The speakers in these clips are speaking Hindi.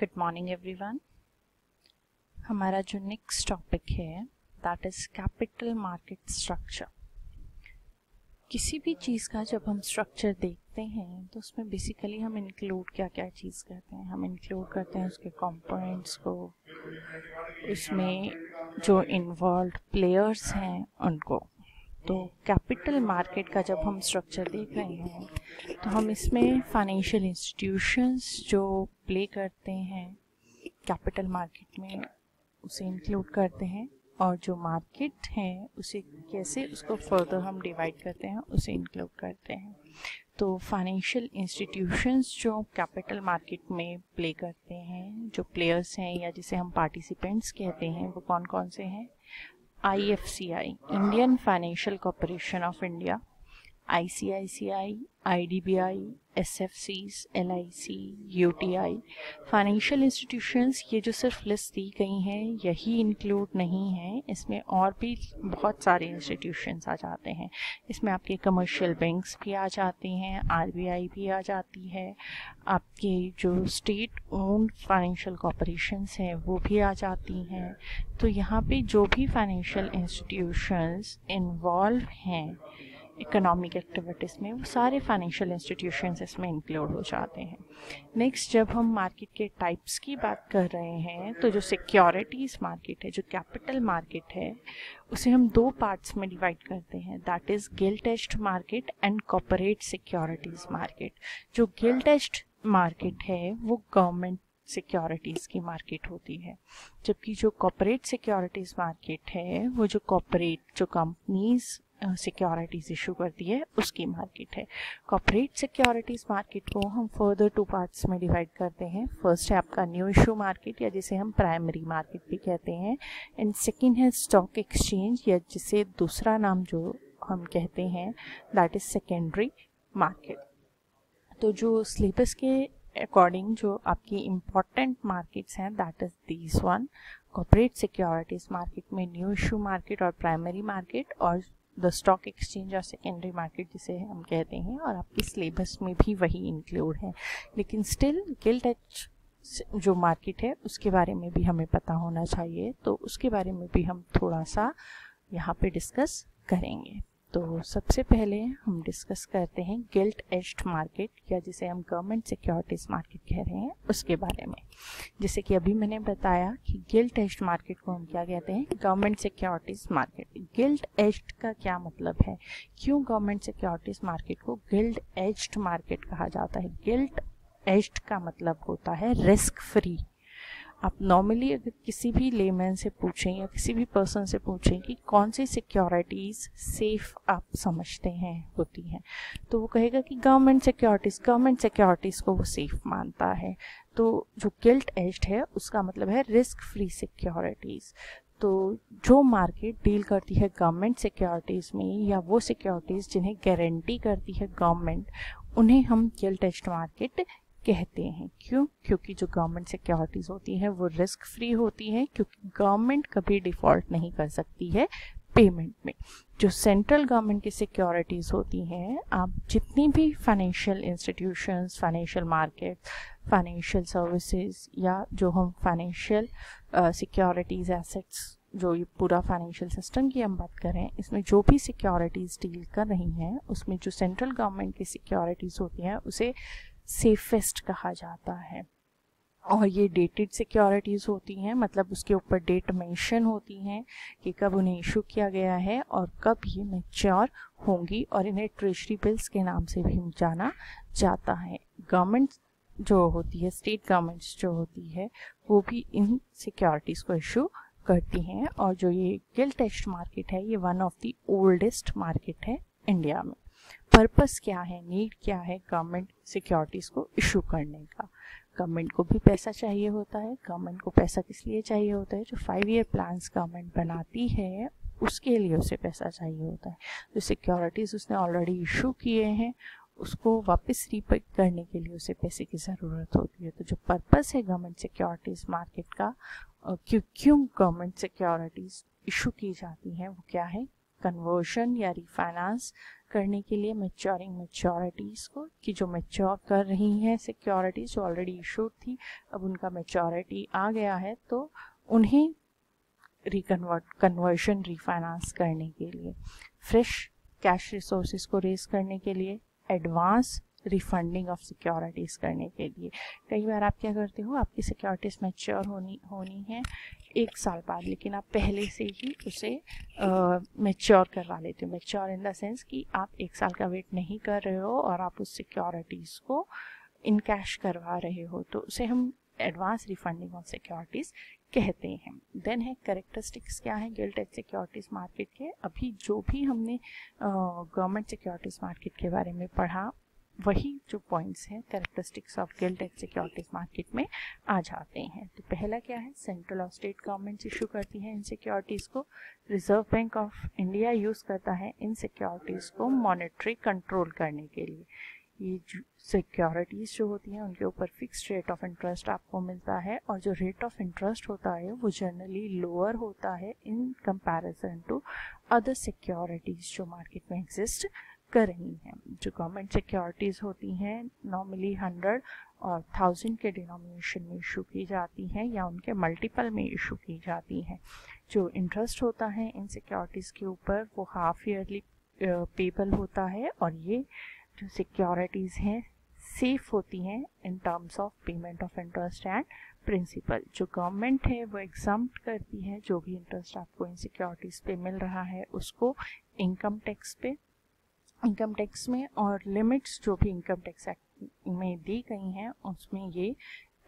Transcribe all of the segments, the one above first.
गुड मॉर्निंग एवरीवन हमारा जो नेक्स्ट टॉपिक है that is capital market structure किसी भी चीज़ का जब हम स्ट्रक्चर देखते हैं तो उसमें बेसिकली हम इंक्लूड क्या क्या चीज़ करते हैं? हम इंक्लूड करते हैं उसके कंपोनेंट्स को, उसमें जो इन्वॉल्व प्लेयर्स हैं, उनको। तो कैपिटल मार्केट का जब हम स्ट्रक्चर देख रहे हैं तो हम इसमें फाइनेंशियल इंस्टीट्यूशंस जो प्ले करते हैं कैपिटल मार्केट में उसे इंक्लूड करते हैं और जो मार्केट है उसे कैसे उसको फर्दर हम डिवाइड करते हैं, उसे इंक्लूड करते हैं। तो फाइनेंशियल इंस्टीट्यूशंस जो कैपिटल मार्केट में प्ले करते हैं, जो प्लेयर्स हैं या जिसे हम पार्टिसिपेंट्स कहते हैं, वो कौन कौन से हैं? IFCI Indian Financial Corporation of India ICICI IDBI SFCs LIC UTI financial institutions ये जो सिर्फ़ लिस्ट दी गई हैं, यही इंक्लूड नहीं है। इसमें और भी बहुत सारे इंस्टीट्यूशंस आ जाते हैं। इसमें आपके कमर्शियल बैंक्स भी आ जाते हैं आरबीआई भी आ जाती है। आपके जो स्टेट ओन फाइनेंशियल कॉरपोरेशंस हैं, वो भी आ जाती हैं। तो यहाँ पे जो भी फाइनेंशियल इंस्टीट्यूशंस इन्वॉल्व हैं इकोनॉमिक एक्टिविटीज़ में, वो सारे फाइनेंशियल इंस्टीट्यूशंस इसमें इंक्लूड हो जाते हैं। नेक्स्ट जब हम मार्केट के टाइप्स की बात कर रहे हैं तो जो सिक्योरिटीज़ मार्केट है, जो कैपिटल मार्केट है, उसे हम दो पार्ट्स में डिवाइड करते हैं। That is Gill edged market and corporate securities market जो गिल टेस्ट मार्केट है, वो गवर्नमेंट सिक्योरिटीज़ की मार्केट होती है। जबकि जो कॉपरेट सिक्योरिटीज़ मार्केट है, वो जो कॉपरेट जो कंपनीज़ सिक्योरिटीज इशू करती है, उसकी मार्केट है। कॉपरेट सिक्योरिटीज मार्केट को हम फर्दर टू पार्ट्स में डिवाइड करते हैं। फ़र्स्ट है आपका न्यू इशू मार्केट या जिसे हम प्राइमरी मार्केट भी कहते हैं एंड सेकेंड है स्टॉक एक्सचेंज या जिसे दूसरा नाम जो हम कहते हैं दैट इज़ सेकेंडरी मार्केट तो जो सिलेबस के अकॉर्डिंग जो आपकी इंपॉर्टेंट मार्केट्स हैं that is these one corporate securities market में न्यू इशू मार्केट और प्राइमरी मार्केट और द स्टॉक एक्सचेंज और सेकेंडरी मार्केट जिसे हम कहते हैं और आपके सिलेबस में भी वही इंक्लूड है। लेकिन स्टिल गिल्ट एच जो मार्केट है, उसके बारे में भी हमें पता होना चाहिए तो उसके बारे में भी हम थोड़ा सा यहाँ पे डिस्कस करेंगे। तो सबसे पहले हम डिस्कस करते हैं गिल्ट एज्ड मार्केट या जिसे हम गवर्नमेंट सिक्योरिटीज मार्केट कह रहे हैं, उसके बारे में। जैसे कि अभी मैंने बताया कि गिल्ट एज्ड मार्केट को हम क्या कहते हैं? Government securities market gilt edged का क्या मतलब है? क्यों गवर्नमेंट सिक्योरिटीज मार्केट को गिल्ड एज्ड मार्केट कहा जाता है? गिल्ट एज्ड का मतलब होता है रिस्क फ्री आप नॉर्मली अगर किसी भी लेमैन से पूछें या किसी भी पर्सन से पूछें कि कौन सी सिक्योरिटीज़ सेफ़ आप समझते हैं, होती हैं तो वो कहेगा कि गवर्नमेंट सिक्योरिटीज़ गवर्नमेंट सिक्योरिटीज़ को वो सेफ़ मानता है। तो जो गिल्ट एज्ड है, उसका मतलब है रिस्क फ्री सिक्योरिटीज़ तो जो मार्केट डील करती है गवर्नमेंट सिक्योरिटीज़ में या वो सिक्योरिटीज़ जिन्हें गारंटी करती है गवर्नमेंट उन्हें हम गिल्ट एज्ड मार्केट कहते हैं। क्यों? क्योंकि जो गवर्नमेंट सिक्योरिटीज़ होती हैं, वो रिस्क फ्री होती हैं, क्योंकि गवर्नमेंट कभी डिफ़ॉल्ट नहीं कर सकती है पेमेंट में। जो सेंट्रल गवर्नमेंट की सिक्योरिटीज़ होती हैं, आप जितनी भी financial institutions financial market financial services या जो हम फाइनेंशियल सिक्योरिटीज़ एसेट्स जो ये पूरा फाइनेंशियल सिस्टम की हम बात करें, इसमें जो भी सिक्योरिटीज़ डील कर रही हैं, उसमें जो सेंट्रल गवर्नमेंट की सिक्योरिटीज़ होती हैं, उसे सेफेस्ट कहा जाता है। और ये डेटेड सिक्योरिटीज़ होती हैं मतलब उसके ऊपर डेट मेंशन होती हैं कि कब उन्हें इशू किया गया है और कब ये मेच्योर होंगी और इन्हें ट्रेजरी बिल्स के नाम से भी जाना जाता है। गवर्नमेंट जो होती है स्टेट गवर्नमेंट्स जो होती है, वो भी इन सिक्योरिटीज़ को इशू करती हैं। और जो ये गिल टेस्ट मार्केट है, ये one of the oldest market है इंडिया में। पर्पस क्या है? नीड क्या है? गवर्नमेंट सिक्योरिटीज़ को इशू करने का। गवर्नमेंट को भी पैसा चाहिए होता है। गवर्नमेंट को पैसा किस लिए चाहिए होता है? जो फाइव ईयर प्लान्स गवर्नमेंट बनाती है, उसके लिए उसे पैसा चाहिए होता है। जो सिक्योरिटीज़ उसने ऑलरेडी इशू किए हैं, उसको वापस रीपे करने के लिए उसे पैसे की ज़रूरत होती है। तो जो पर्पस है गवर्नमेंट सिक्योरिटीज़ मार्केट का क्यों क्यों गवर्नमेंट सिक्योरिटीज़ इशू की जाती हैं, वो क्या है? कन्वर्शन या रिफाइनेंस करने के लिए मेच्योरिंग मेच्योरिटीज़ को, कि जो मेच्योर कर रही हैं सिक्योरिटीज़ जो ऑलरेडी इशूड थी, अब उनका मेच्योरिटी आ गया है तो उन्हें रिकन्वर्ट कन्वर्शन रिफाइनेंस करने के लिए फ्रेश कैश रिसोर्सेज को रेज करने के लिए एडवांस रिफंडिंग ऑफ़ सिक्योरिटीज़ करने के लिए। कई बार आप क्या करते हो, आपकी सिक्योरिटीज़ मैच्योर होनी होनी है एक साल बाद, लेकिन आप पहले से ही उसे मैच्योर करवा लेते हो। मैच्योर इन द सेंस कि आप एक साल का वेट नहीं कर रहे हो और आप उस सिक्योरिटीज़ को इन कैश करवा रहे हो। तो उसे हम एडवांस रिफंडिंग ऑफ़ सिक्योरिटीज़ कहते हैं। देन है करेक्टरिस्टिक्स क्या है गिल्ट एज सिक्योरिटीज़ मार्केट के? अभी जो भी हमने गवर्नमेंट सिक्योरिटीज़ मार्केट के बारे में पढ़ा वही जो पॉइंट्स हैं कैरेक्टरिस्टिक्स ऑफ़ गिल्ट एंड सिक्योरिटीज मार्केट में आ जाते हैं। तो पहला क्या है? सेंट्रल और स्टेट गवर्नमेंट्स इशू करती हैं इन सिक्योरिटीज़ को। Reserve Bank of India use करता है इन सिक्योरिटीज़ को मॉनिटरी कंट्रोल करने के लिए। ये सिक्योरिटीज़ जो होती हैं, उनके ऊपर फिक्स रेट ऑफ़ इंटरेस्ट आपको मिलता है और जो रेट ऑफ़ इंटरेस्ट होता है, वो जनरली लोअर होता है in comparison to other securities जो मार्केट में एग्जिस्ट कर रही हैं। जो गवर्नमेंट सिक्योरिटीज़ होती हैं नॉर्मली हंड्रेड और थाउज़ेंड के डिनोमिनेशन में इशू की जाती हैं या उनके मल्टीपल में इशू की जाती हैं। जो इंटरेस्ट होता है इन सिक्योरिटीज़ के ऊपर, वो हाफ़ ईयरली पेबल होता है और ये जो सिक्योरिटीज़ हैं सेफ़ होती हैं in terms of payment of interest and principal जो गवर्नमेंट है, वो एग्ज़ाम करती है जो भी इंटरेस्ट आपको इन सिक्योरिटीज़ पे मिल रहा है, उसको इनकम टैक्स पे इनकम टैक्स में और लिमिट्स जो भी इनकम टैक्स एक्ट में दी गई हैं, उसमें ये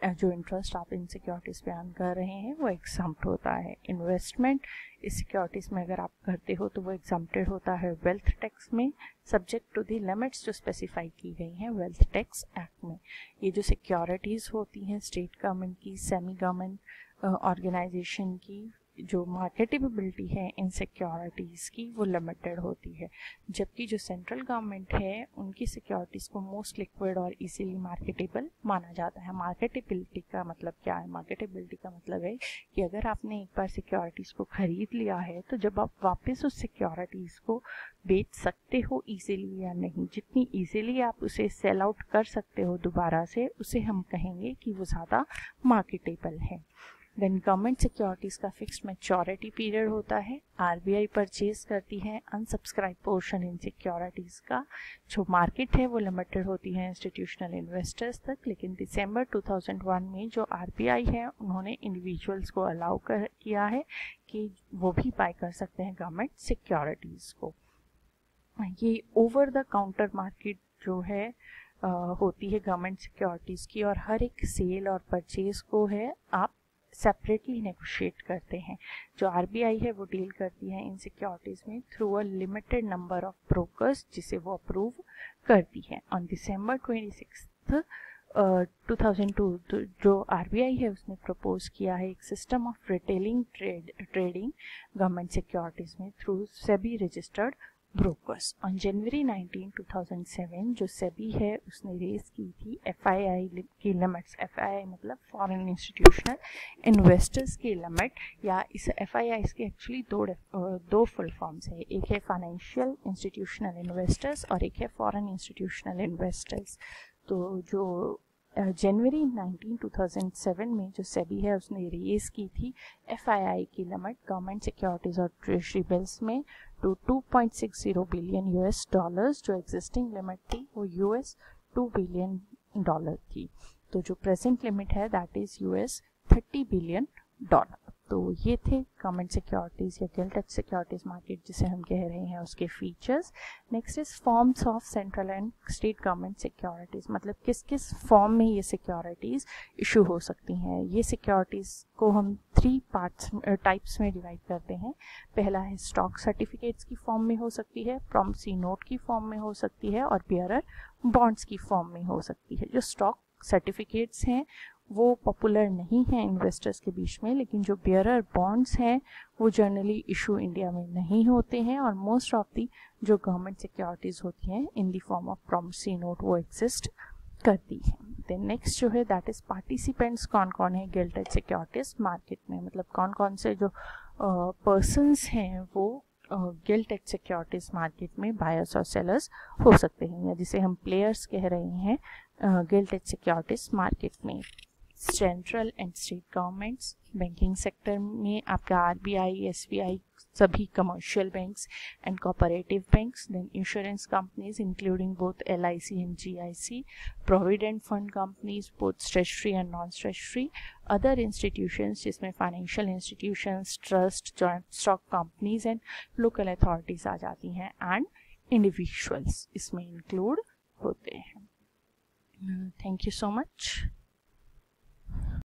जो इंटरेस्ट आप इन सिक्योरिटीज़ पे अर्न कर रहे हैं, वो एग्जाम्प्ट होता है। इन्वेस्टमेंट इस सिक्योरिटीज़ में अगर आप करते हो तो वो एग्जाम्प्टेड होता है वेल्थ टैक्स में सब्जेक्ट टू दी लिमिट्स जो स्पेसिफाई की गई हैं वेल्थ टैक्स एक्ट में। ये जो सिक्योरिटीज़ होती हैं स्टेट गवर्नमेंट की सेमी गवर्नमेंट ऑर्गेनाइजेशन की जो मार्केटेबिलिटी है इन सिक्योरिटीज़ की, वो लिमिटेड होती है। जबकि जो सेंट्रल गवर्नमेंट है, उनकी सिक्योरिटीज़ को मोस्ट लिक्विड और इजीली मार्केटेबल माना जाता है। मार्केटेबिलिटी का मतलब क्या है? मार्केटेबिलिटी का मतलब है कि अगर आपने एक बार सिक्योरिटीज़ को ख़रीद लिया है तो जब आप वापस उस सिक्योरिटीज़ को बेच सकते हो इजीली या नहीं, जितनी इजीली आप उसे सेल आउट कर सकते हो दोबारा से, उसे हम कहेंगे कि वो ज़्यादा मार्केटेबल है। देन गवर्नमेंट सिक्योरिटीज़ का फिक्स्ड मेच्योरिटी पीरियड होता है आरबीआई परचेज करती है अनसब्सक्राइब पोर्शन इन सिक्योरिटीज़ का। जो मार्केट है वो लिमिटेड होती है इंस्टीट्यूशनल इन्वेस्टर्स तक। लेकिन दिसंबर 2001 में जो आरबीआई है उन्होंने इंडिविजुअल्स को अलाउ कर किया है कि वो भी बाय कर सकते हैं गवर्नमेंट सिक्योरिटीज़ को। ये ओवर द काउंटर मार्केट जो है आ, होती है गवर्नमेंट सिक्योरिटीज़ की और हर एक सेल और परचेज को है आप सेपरेटली नेगोशिएट करते हैं। जो आरबीआई है, वो डील करती है इन सिक्योरिटीज़ में through a limited number of brokers जिसे वो अप्रूव करती है। ऑन दिसंबर ट्वेंटी सिक्स 2002 जो आरबीआई है, उसने प्रपोज किया है एक system of retailing trade trading government securities में through SEBI registered brokers on January 19 2007 जो सेबी है, उसने रेस की थी एफआईआई की लिमिट्स एफआईआई मतलब फॉरेन इंस्टीट्यूशनल इन्वेस्टर्स की लिमिट या इस एफआईआई के एक्चुअली दो दो फुल फॉर्म्स है. एक है फाइनेंशियल इंस्टीट्यूशनल इन्वेस्टर्स और एक है फॉरेन इंस्टीट्यूशनल इन्वेस्टर्स तो जो जनवरी नाइनटीन 2007 में जो सेबी है, उसने रेस की थी एफआईआई की लिमिट गवर्नमेंट सिक्योरिटीज और ट्रेजरी बिल्स में. टू 2.60 बिलियन यूएस डॉलर्स जो एग्जिस्टिंग लिमिट थी, वो यूएस टू बिलियन डॉलर थी। तो जो प्रेजेंट लिमिट है that is US 30 billion dollar तो ये थे गवर्नमेंट सिक्योरिटीज़ या गिल्टेड सिक्योरिटीज़ मार्केट जिसे हम कह रहे हैं उसके features next is forms of central and state government securities मतलब किस किस फॉर्म में ये सिक्योरिटीज़ इशू हो सकती हैं। ये सिक्योरिटीज़ को हम थ्री पार्ट्स टाइप्स में डिवाइड करते हैं। पहला है स्टॉक सर्टिफिकेट्स की फॉर्म में हो सकती है प्रॉमसी नोट की फॉर्म में हो सकती है और बियरर बॉन्ड्स की फॉर्म में हो सकती है। जो स्टॉक सर्टिफिकेट्स हैं वो पॉपुलर नहीं है इन्वेस्टर्स के बीच में लेकिन जो बियरर बॉन्ड्स हैं वो जनरली इशू इंडिया में नहीं होते हैं और मोस्ट ऑफ़ दी जो गवर्नमेंट सिक्योरिटीज़ होती हैं in the form of promissory note वो एग्जिस्ट करती है। देन नेक्स्ट जो है दैट इज़ पार्टिसिपेंट्स कौन कौन है गिल्टेड सिक्योरिटीज मार्केट में। मतलब कौन कौन से जो पर्सनस uh, हैं वो गिल्ट एट सिक्योरिटीज मार्केट में बायर्स और सेलर्स हो सकते हैं या जिसे हम प्लेयर्स कह रहे हैं गिल्ट एट सिक्योरिटीज मार्केट में। Central and state governments banking sector में आपका R B I S B I सभी commercial banks and cooperative banks then insurance companies including both L I C and G I C provident fund companies both statutory and non statutory other institutions जिसमें financial institutions trust joint stock companies and local authorities आ जाती हैं एंड इंडिविजुअल्स इसमें इंक्लूड होते हैं। Thank you so much